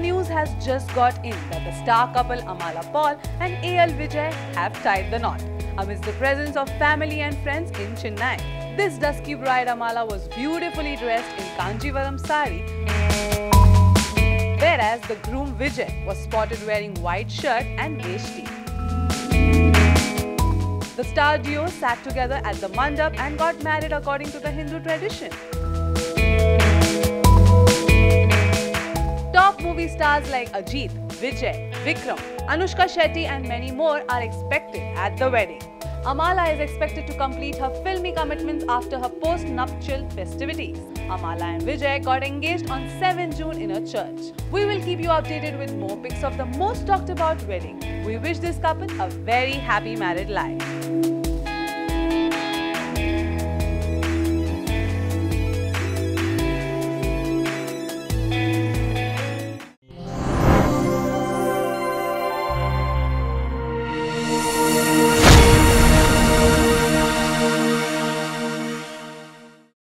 news has just got in that the star couple Amala Paul and A.L. Vijay have tied the knot amidst the presence of family and friends in Chennai. This dusky bride Amala was beautifully dressed in Kanjivaram sari whereas the groom Vijay was spotted wearing white shirt and veshti. The star duo sat together at the mandap and got married according to the Hindu tradition. Stars like Ajit, Vijay, Vikram, Anushka Shetty and many more are expected at the wedding. Amala is expected to complete her filmy commitments after her post-nuptial festivities. Amala and Vijay got engaged on 7 June in a church. We will keep you updated with more pics of the most talked about wedding. We wish this couple a very happy married life.